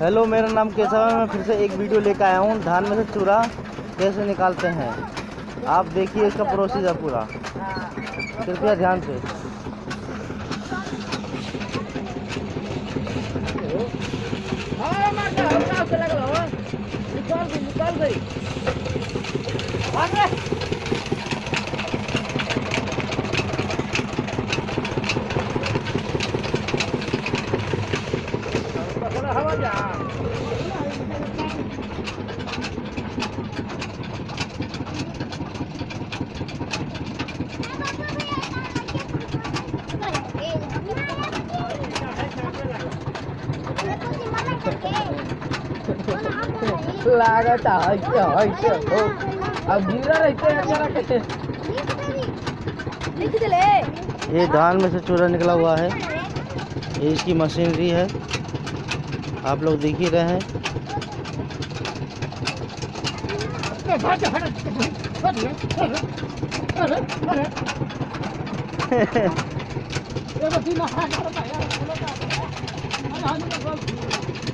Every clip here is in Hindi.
हेलो मेरा नाम केशव है। मैं फिर से एक वीडियो लेकर आया हूँ। धान में से चूरा कैसे निकालते हैं? आप देखिए इसका प्रोसीजर पूरा। कृपया ध्यान से। लागत है है हो अब गिरा रहते हैं जरा ये धान में से चूरा निकला हुआ है। ये इसकी मशीनरी है। आप लोग देख ही रहे हैं।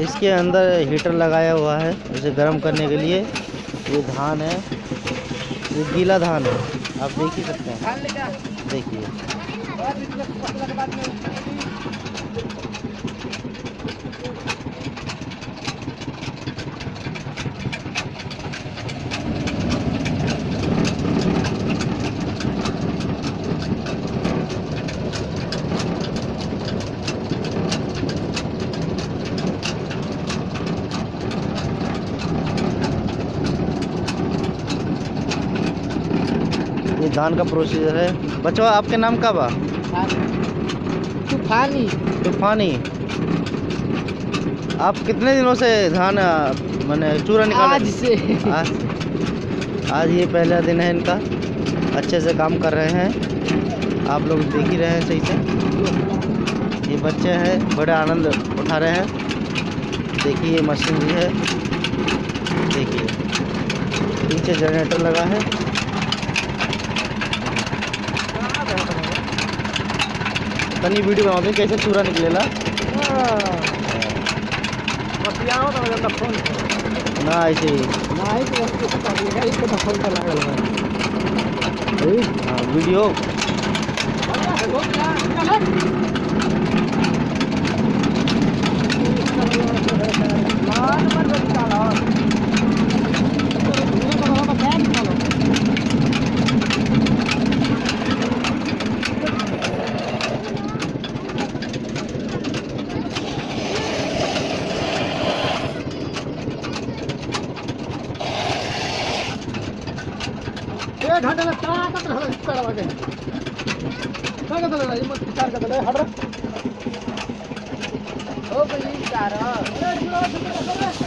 इसके अंदर हीटर लगाया हुआ है, इसे गर्म करने के लिए। ये धान है, ये गीला धान है, आप देख ही सकते हैं। देखिए। धान का प्रोसीजर है। बच्चों आपके नाम का बा तूफानी तूफानी। आप कितने दिनों से धान मैंने चूरा निकाल? आज से। आज आज ये पहला दिन है इनका। अच्छे से काम कर रहे हैं। आप लोग देख ही रहे हैं सही से। ये बच्चे हैं बड़े आनंद उठा रहे हैं। देखिए ये मशीन भी है। देखिए। नीचे जनरेटर लगा है। तनी वीडियो बनाते हैं कैसे चूरा निकलेला। ना ऐसे ही को पकड़ेगा इसको तो फ़ोन कर लागल हाँ, वीडियो। एक घन्टामा ताकत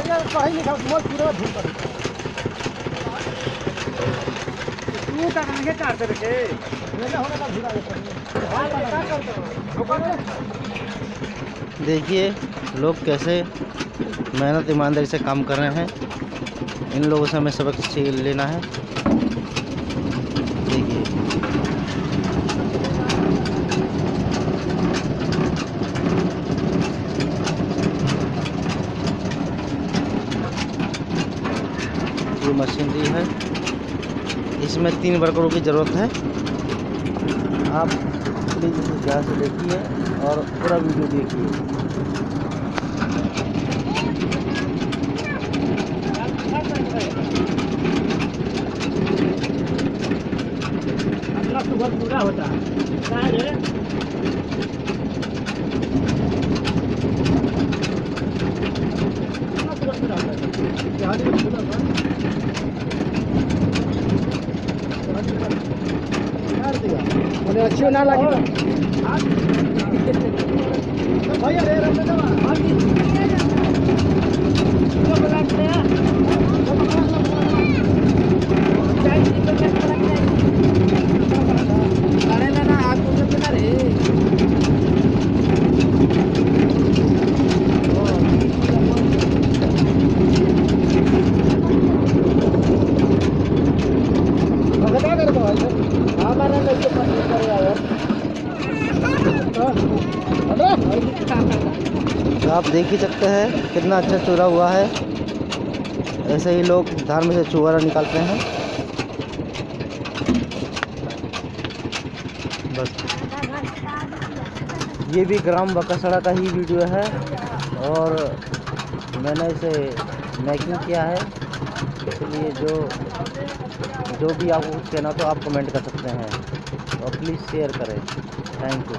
तू देता देखिए, लोग कैसे मेहनत, ईमानदारी से काम कर रहे हैं। इन लोगों से हमें सबक सीख लेना है देखिए ये मशीनरी है, इसमें तीन वर्करों की ज़रूरत है। आप प्लीज़ ध्यान से देखिए और पूरा वीडियो देखिए। होता મને અચ્છું ના લાગે. ભાઈ तो आप देख ही सकते हैं कितना अच्छा चूरा हुआ है। ऐसे ही लोग धान में से चुहारा निकालते हैं। बस। ये भी ग्राम बकसड़ा का ही वीडियो है और मैंने इसे मेकिंग किया है। इसलिए जो जो भी आपको कहना तो आप कमेंट कर सकते हैं और प्लीज़ शेयर करें। Thank you